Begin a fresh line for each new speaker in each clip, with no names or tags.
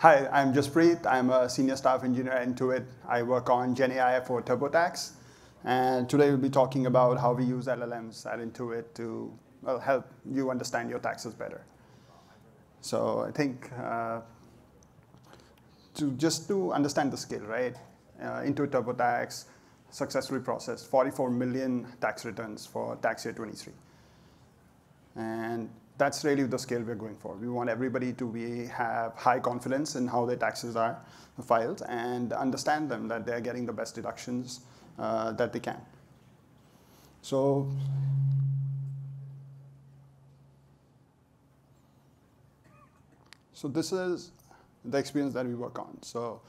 Hi, I'm Jaspreet. I'm a senior staff engineer at Intuit. I work on GenAI for TurboTax. And today we'll be talking about how we use LLMs at Intuit to well, help you understand your taxes better. So I think uh, to just to understand the scale, right? Uh, Intuit TurboTax successfully processed 44 million tax returns for tax year 23. And that's really the scale we're going for. We want everybody to be, have high confidence in how their taxes are filed and understand them, that they're getting the best deductions uh, that they can. So So this is the experience that we work on. So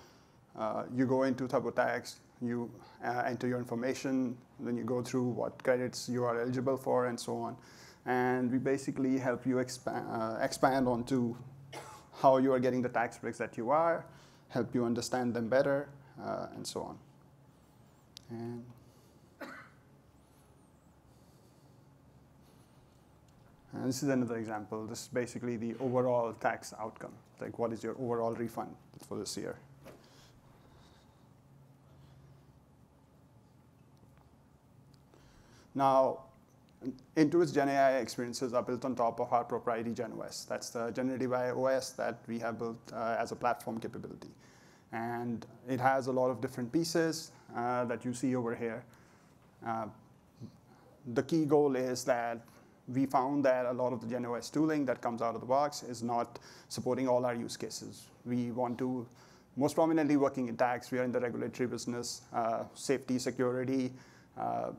uh, you go into TurboTax, you uh, enter your information, then you go through what credits you are eligible for and so on. And we basically help you expand, uh, expand onto how you are getting the tax breaks that you are, help you understand them better, uh, and so on. And And this is another example. This is basically the overall tax outcome. Like what is your overall refund for this year? Now, Intuit's GenAI experiences are built on top of our proprietary GenOS. That's the generative AI OS that we have built uh, as a platform capability. And it has a lot of different pieces uh, that you see over here. Uh, the key goal is that we found that a lot of the GenOS tooling that comes out of the box is not supporting all our use cases. We want to, most prominently working in tax, we are in the regulatory business, uh, safety, security, uh,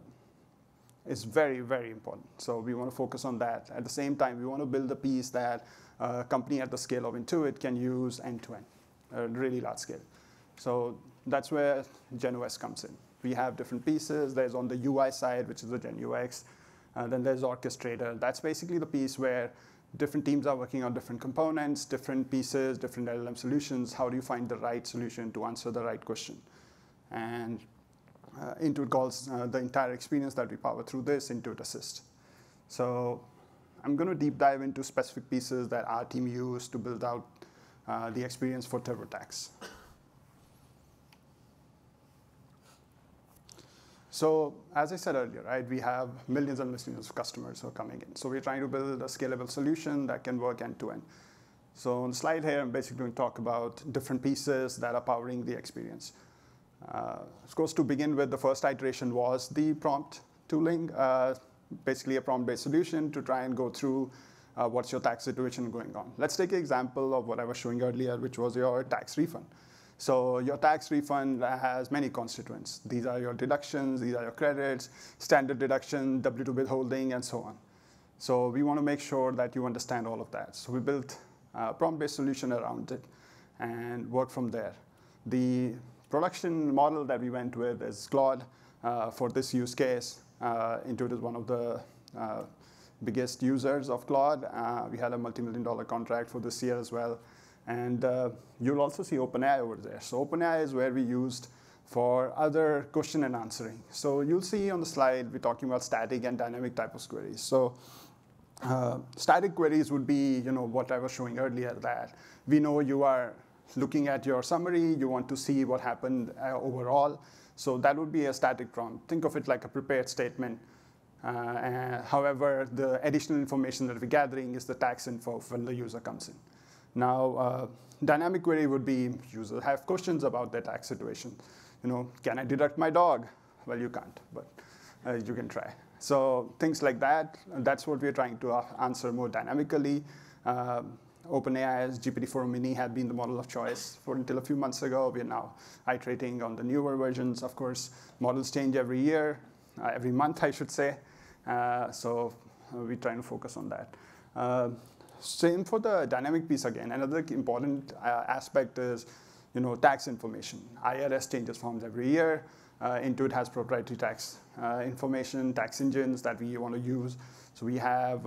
is very, very important. So we want to focus on that. At the same time, we want to build a piece that a company at the scale of Intuit can use end-to-end, -end, a really large scale. So that's where GenOS comes in. We have different pieces. There's on the UI side, which is the GenUX. Uh, then there's Orchestrator. That's basically the piece where different teams are working on different components, different pieces, different LLM solutions. How do you find the right solution to answer the right question? And uh, Intuit calls uh, the entire experience that we power through this Intuit Assist. So I'm going to deep dive into specific pieces that our team used to build out uh, the experience for TurboTax. So as I said earlier, right, we have millions and millions of customers who are coming in. So we're trying to build a scalable solution that can work end to end. So on the slide here, I'm basically going to talk about different pieces that are powering the experience. Uh, of course, to begin with, the first iteration was the prompt tooling, uh, basically a prompt-based solution to try and go through uh, what's your tax situation going on. Let's take an example of what I was showing earlier, which was your tax refund. So your tax refund has many constituents. These are your deductions, these are your credits, standard deduction, W-2 withholding, and so on. So we want to make sure that you understand all of that. So we built a prompt-based solution around it and work from there. The production model that we went with is Claude uh, for this use case. Uh, Intuit is one of the uh, biggest users of Claude. We had a multi-million dollar contract for this year as well. And you'll also see OpenAI over there. So OpenAI is where we used for other question and answering. So you'll see on the slide, we're talking about static and dynamic type of queries. So uh, static queries would be, you know, what I was showing earlier, that we know you are looking at your summary, you want to see what happened uh, overall. So that would be a static prompt. Think of it like a prepared statement. Uh, however, the additional information that we're gathering is the tax info when the user comes in. Now, uh, dynamic query would be users have questions about their tax situation. You know, can I deduct my dog? Well, you can't, but uh, you can try. So things like that, that's what we're trying to uh, answer more dynamically. Uh, OpenAI's GPT-4 Mini had been the model of choice for until a few months ago. We're now iterating on the newer versions. Of course, models change every year, uh, every month, I should say. Uh, so uh, we're trying to focus on that. Uh, same for the dynamic piece again. Another important uh, aspect is, you know, tax information. IRS changes forms every year. Uh, Intuit has proprietary tax information, tax engines that we want to use. So we have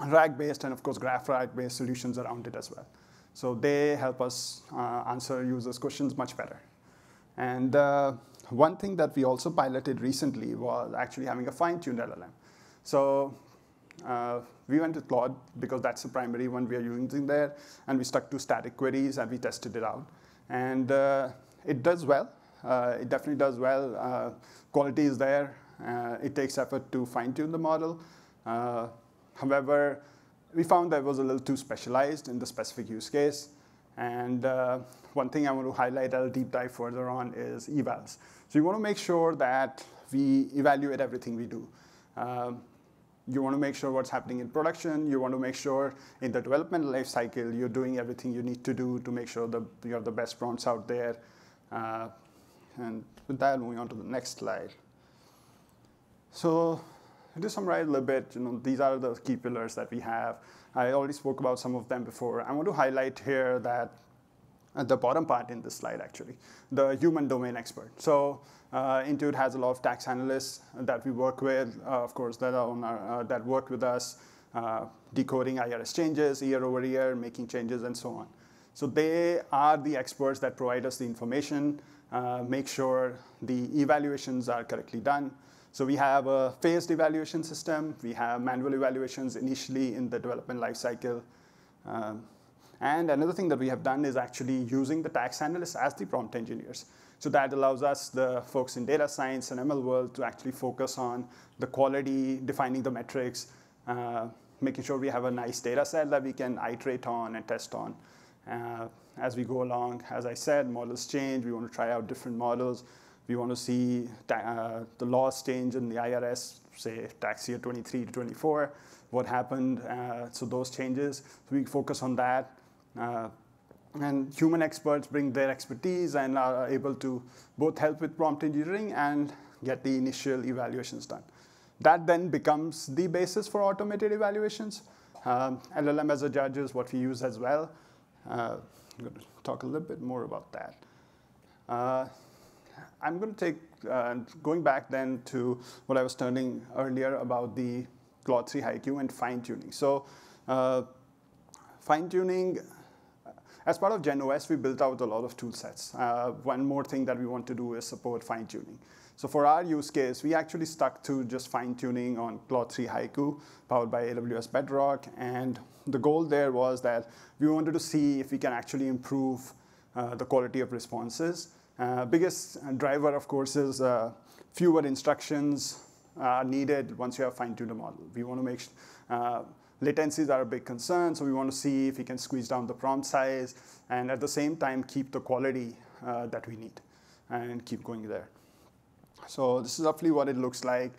RAG-based and, of course, graph RAG-based solutions around it as well. So they help us uh, answer users' questions much better. And uh, one thing that we also piloted recently was actually having a fine-tuned LLM. So uh, we went with Claude because that's the primary one we are using there, and we stuck to static queries and we tested it out. And uh, it does well. Uh, it definitely does well. Uh, quality is there. It takes effort to fine tune the model. Uh, however, we found that it was a little too specialized in the specific use case. And one thing I want to highlight, I'll deep dive further on, is evals. So you want to make sure that we evaluate everything we do. Um, you want to make sure what's happening in production. You want to make sure in the development life cycle, you're doing everything you need to do to make sure that you have the best prompts out there. Uh, and with that, moving on to the next slide. So to summarize a little bit, you know, these are the key pillars that we have. I already spoke about some of them before. I want to highlight here that at the bottom part in this slide, actually, the human domain expert. So uh, Intuit has a lot of tax analysts that we work with, uh, of course, that, are our, uh, that work with us, uh, decoding IRS changes year over year, making changes, and so on. So they are the experts that provide us the information, uh, make sure the evaluations are correctly done. So we have a phased evaluation system. We have manual evaluations initially in the development lifecycle. Um, and another thing that we have done is actually using the tax analysts as the prompt engineers. So that allows us, the folks in data science and ML world, to actually focus on the quality, defining the metrics, uh, making sure we have a nice data set that we can iterate on and test on. Uh, as we go along, as I said, models change. We want to try out different models. We want to see uh, the laws change in the IRS, say tax year 23 to 24, what happened, uh, so those changes. So we focus on that. Uh, and human experts bring their expertise and are able to both help with prompt engineering and get the initial evaluations done. That then becomes the basis for automated evaluations. Um, LLM as a judge is what we use as well. Uh, I'm going to talk a little bit more about that. I'm going to take, uh, going back then to what I was turning earlier about the Claude 3 Haiku and fine tuning. So uh, fine tuning as part of GenOS, we built out a lot of tool sets. Uh, one more thing that we want to do is support fine tuning. So for our use case, we actually stuck to just fine tuning on Claude 3 Haiku, powered by AWS Bedrock. And the goal there was that we wanted to see if we can actually improve uh, the quality of responses. Uh, biggest driver, of course, is uh, fewer instructions are needed once you have fine-tuned a model. We want to make uh, Latencies are a big concern, so we want to see if we can squeeze down the prompt size and at the same time keep the quality uh, that we need and keep going there. So this is roughly what it looks like.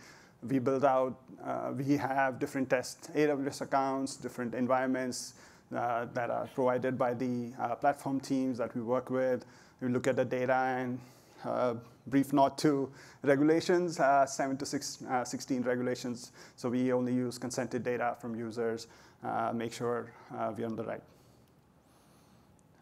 We build out, uh, we have different test AWS accounts, different environments uh, that are provided by the platform teams that we work with. We look at the data and uh, brief not to regulations, uh, 7 to six, uh, 16 regulations. So we only use consented data from users, uh, make sure uh, we're on the right.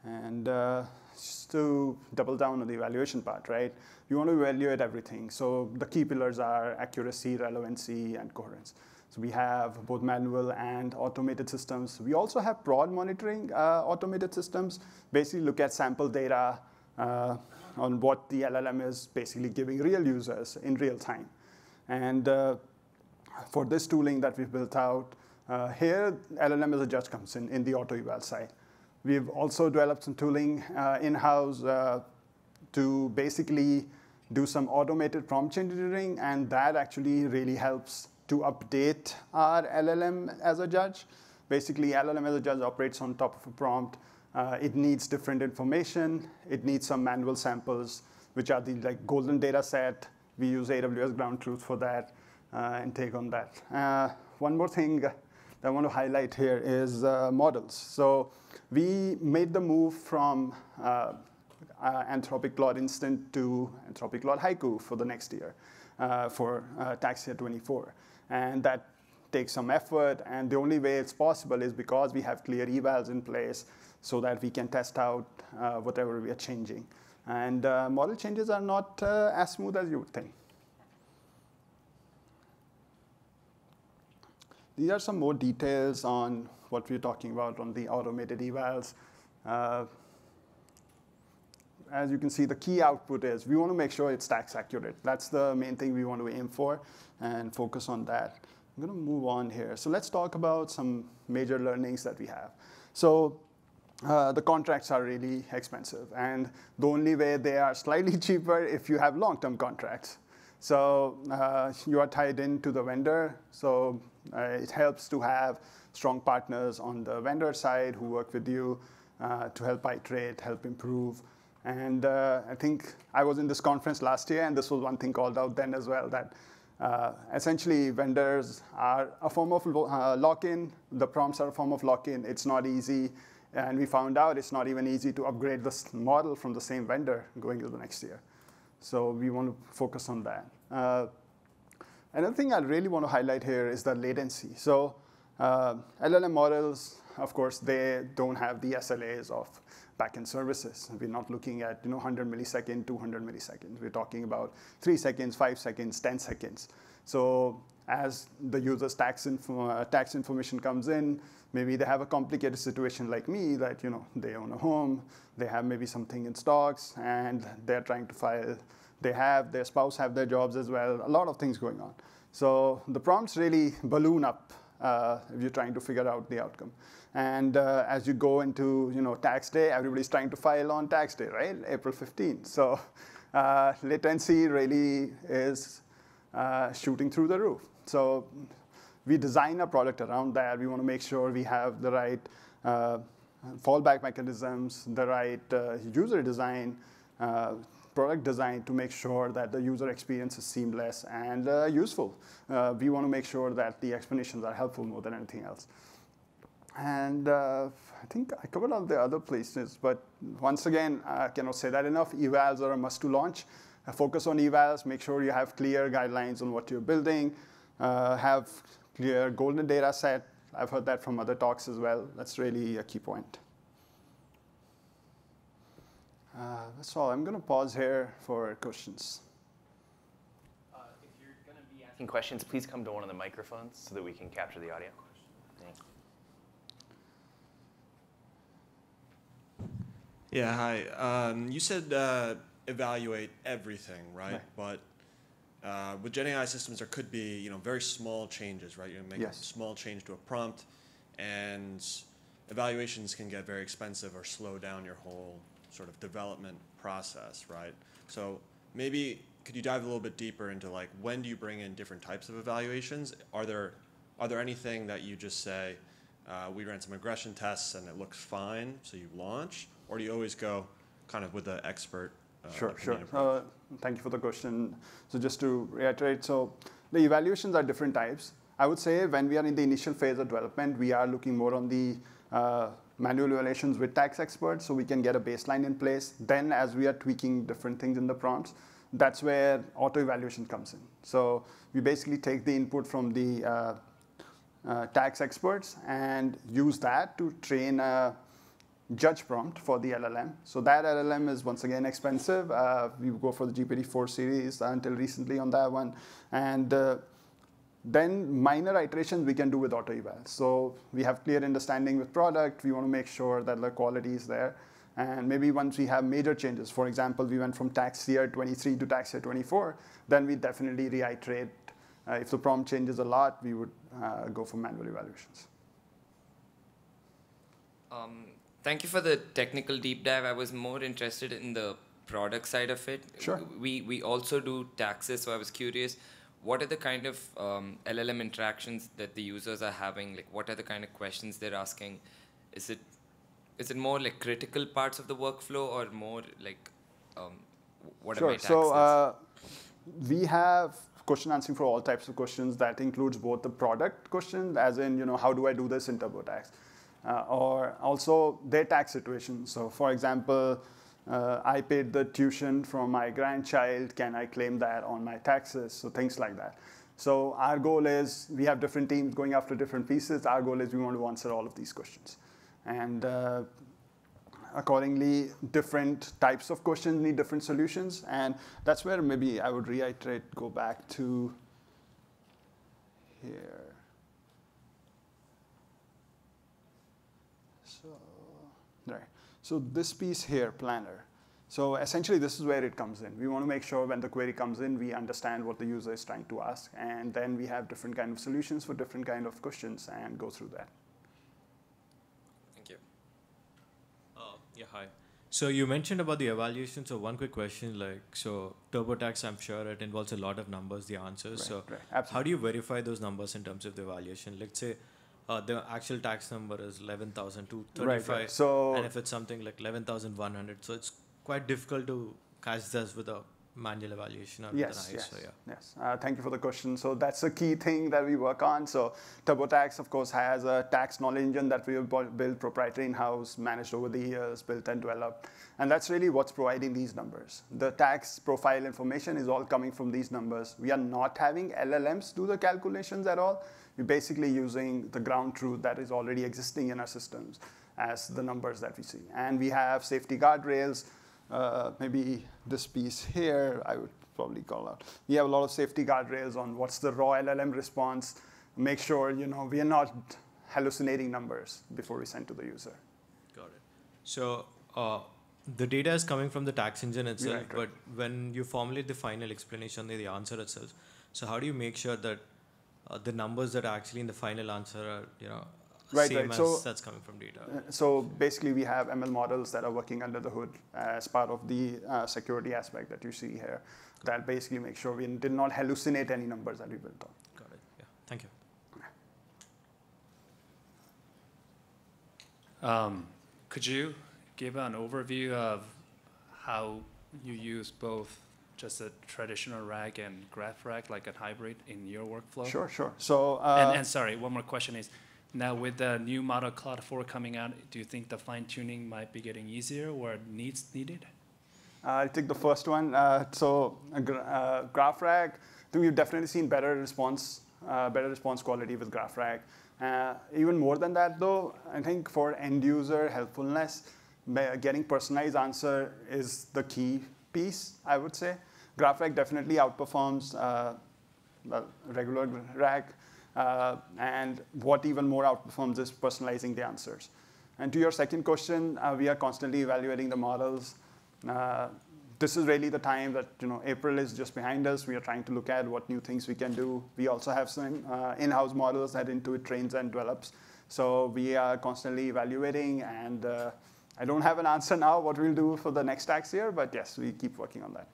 And uh, just to double down on the evaluation part, right? You want to evaluate everything. So the key pillars are accuracy, relevancy, and coherence. So we have both manual and automated systems. We also have broad monitoring automated systems. Basically look at sample data, uh, on what the LLM is basically giving real users in real time. And uh, for this tooling that we've built out, uh, here LLM as a judge comes in, in the auto eval side. We've also developed some tooling uh, in-house uh, to basically do some automated prompt engineering, and that actually really helps to update our LLM as a judge. Basically, LLM as a judge operates on top of a prompt, uh, it needs different information. It needs some manual samples, which are the like golden data set. We use AWS Ground Truth for that uh, and take on that. Uh, one more thing that I want to highlight here is uh, models. So we made the move from uh, uh, Anthropic Claude Instant to Anthropic Claude Haiku for the next year, for tax year 24. And that takes some effort, and the only way it's possible is because we have clear evals in place so that we can test out uh, whatever we are changing. And uh, model changes are not uh, as smooth as you would think. These are some more details on what we're talking about on the automated evals. Uh, as you can see, the key output is we want to make sure it's tax accurate. That's the main thing we want to aim for and focus on that. I'm going to move on here. So let's talk about some major learnings that we have. So uh, the contracts are really expensive. And the only way they are slightly cheaper if you have long-term contracts. So uh, you are tied into the vendor. So uh, it helps to have strong partners on the vendor side who work with you uh, to help iterate, help improve. And uh, I think I was in this conference last year, and this was one thing called out then as well, that uh, essentially vendors are a form of uh, lock-in. The prompts are a form of lock-in. It's not easy. And we found out it's not even easy to upgrade this model from the same vendor going to the next year. So we want to focus on that. Uh, another thing I really want to highlight here is the latency. So uh, LLM models, of course, they don't have the SLAs of backend services. We're not looking at you know 100 millisecond, 200 milliseconds. We're talking about three seconds, five seconds, 10 seconds. So as the user's tax, uh, tax information comes in, maybe they have a complicated situation like me that you know they own a home, they have maybe something in stocks, and they're trying to file. They have their spouse have their jobs as well. A lot of things going on. So the prompts really balloon up uh, if you're trying to figure out the outcome. And uh, as you go into you know tax day, everybody's trying to file on tax day, right? April 15th. So uh, latency really is uh, shooting through the roof. So we design a product around that. We want to make sure we have the right uh, fallback mechanisms, the right uh, user design, uh, product design to make sure that the user experience is seamless and uh, useful. Uh, we want to make sure that the explanations are helpful more than anything else. And uh, I think I covered all the other places, but once again, I cannot say that enough. Evals are a must to launch. focus on evals, make sure you have clear guidelines on what you're building, have clear golden data set. I've heard that from other talks as well. That's really a key point. Uh, that's all. I'm going to pause here for questions.
Uh, if you're going to be asking questions, please come to one of the microphones so that we can capture the audio. Thanks.
Yeah, hi. Um, you said uh, evaluate everything, right? right. But uh, with Gen AI systems, there could be you know very small changes, right? You make yes. a small change to a prompt, and evaluations can get very expensive or slow down your whole sort of development process, right? So maybe could you dive a little bit deeper into like when do you bring in different types of evaluations? Are there are there anything that you just say uh, we ran some regression tests and it looks fine, so you launch, or do you always go kind of with the expert
sure, sure. Uh, thank you for the question. So just to reiterate, so the evaluations are different types. I would say when we are in the initial phase of development, we are looking more on the uh, manual evaluations with tax experts so we can get a baseline in place. Then as we are tweaking different things in the prompts, that's where auto evaluation comes in. So we basically take the input from the uh, uh, tax experts and use that to train a judge prompt for the LLM. So that LLM is once again expensive. Uh, we go for the GPT-4 series until recently on that one. And uh, then minor iterations we can do with auto eval. So we have clear understanding with product. We want to make sure that the quality is there. And maybe once we have major changes, for example, we went from tax year 23 to tax year 24, then we definitely reiterate. Uh, if the prompt changes a lot, we would uh, go for manual evaluations.
Um, Thank you for the technical deep dive. I was more interested in the product side of it.
Sure.
We, we also do taxes, so I was curious, what are the kind of um, LLM interactions that the users are having? Like, what are the kind of questions they're asking? Is it is it more like critical parts of the workflow or more like um, what
sure.
are my taxes?
So uh, we have question answering for all types of questions that includes both the product questions, as in, you know, how do I do this in TurboTax? Uh, or also their tax situation. So for example, uh, I paid the tuition from my grandchild, can I claim that on my taxes? So things like that. So our goal is, we have different teams going after different pieces. Our goal is we want to answer all of these questions. And uh, accordingly, different types of questions need different solutions. And that's where maybe I would reiterate, go back to here. So, right. So this piece here, planner. So essentially, this is where it comes in. We want to make sure when the query comes in, we understand what the user is trying to ask, and then we have different kind of solutions for different kind of questions and go through that.
Thank you.
Uh, yeah, hi. So you mentioned about the evaluation. So one quick question, like, so TurboTax, I'm sure it involves a lot of numbers, the answers.
Right,
so
right,
how do you verify those numbers in terms of the evaluation? Let's say uh, the actual tax number is 11,235.
Right, right. So
and if it's something like 11,100, so it's quite difficult to catch this with a manual evaluation or
yes, yes,
So, yeah.
yes. Uh, thank you for the question. So that's a key thing that we work on. So TurboTax, of course, has a tax knowledge engine that we have built proprietary in-house, managed over the years, built and developed. And that's really what's providing these numbers. The tax profile information is all coming from these numbers. We are not having LLMs do the calculations at all. We're basically using the ground truth that is already existing in our systems as the numbers that we see. And we have safety guardrails, uh, maybe this piece here, I would probably call out. We have a lot of safety guardrails on what's the raw LLM response. Make sure you know we are not hallucinating numbers before we send to the user.
Got it. So uh, the data is coming from the tax engine itself,
Right, right.
but when you formulate the final explanation, the answer itself. So how do you make sure that uh, the numbers that are actually in the final answer are, you know,
Right,
same
right.
as
So-
that's coming from data?
Uh, So basically, we have ML models that are working under the hood as part of the uh, security aspect that you see here. That basically make sure we did not hallucinate any numbers that we built on.
Got it. Yeah. Thank you.
Um, could you give an overview of how you use both just a traditional RAG and graph RAG, like a hybrid, in your workflow?
Sure, sure. So uh,
And, and sorry, one more question is, now with the new model Claude 4 coming out, do you think the fine tuning might be getting easier or needs needed?
Uh, I'll take the first one. Uh, so uh, gra- GraphRag, I think we've definitely seen better response, uh, better response quality with GraphRag. Uh, even more than that, though, I think for end user helpfulness, getting personalized answer is the key piece. I would say GraphRag definitely outperforms uh, well, regular RAG, uh, and what even more outperforms is personalizing the answers. And to your second question, uh, we are constantly evaluating the models. Uh, this is really the time that you know April is just behind us. We are trying to look at what new things we can do. We also have some uh, in-house models that Intuit trains and develops. So we are constantly evaluating, and uh, I don't have an answer now what we'll do for the next tax year, but yes, we keep working on that.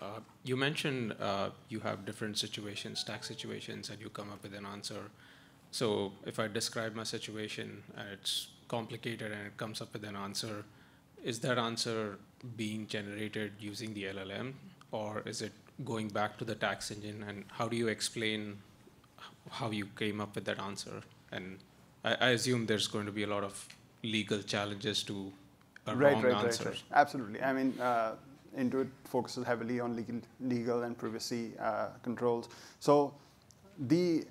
Uh, you mentioned uh, you have different situations, tax situations, and you come up with an answer. So if I describe my situation and it's complicated and it comes up with an answer, is that answer being generated using the LLM, or is it going back to the tax engine? And how do you explain how you came up with that answer? And I, I assume there's going to be a lot of legal challenges to a
right,
wrong
right,
answer.
right, right. Absolutely. I mean, uh, Intuit focuses heavily on legal, legal and privacy uh, controls. So the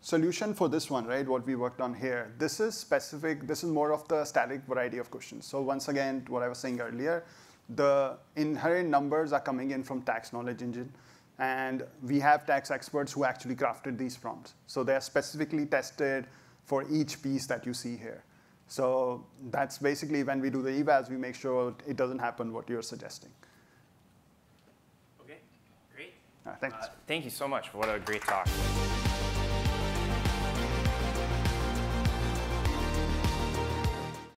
solution for this one, right, what we worked on here, this is specific, this is more of the static variety of questions. So once again, what I was saying earlier, the inherent numbers are coming in from tax knowledge engine. And we have tax experts who actually crafted these prompts. So they're specifically tested for each piece that you see here. So that's basically when we do the evals, we make sure it doesn't happen what you're suggesting.
Okay, great.
Thanks.
Uh, thank you so much. What a great talk.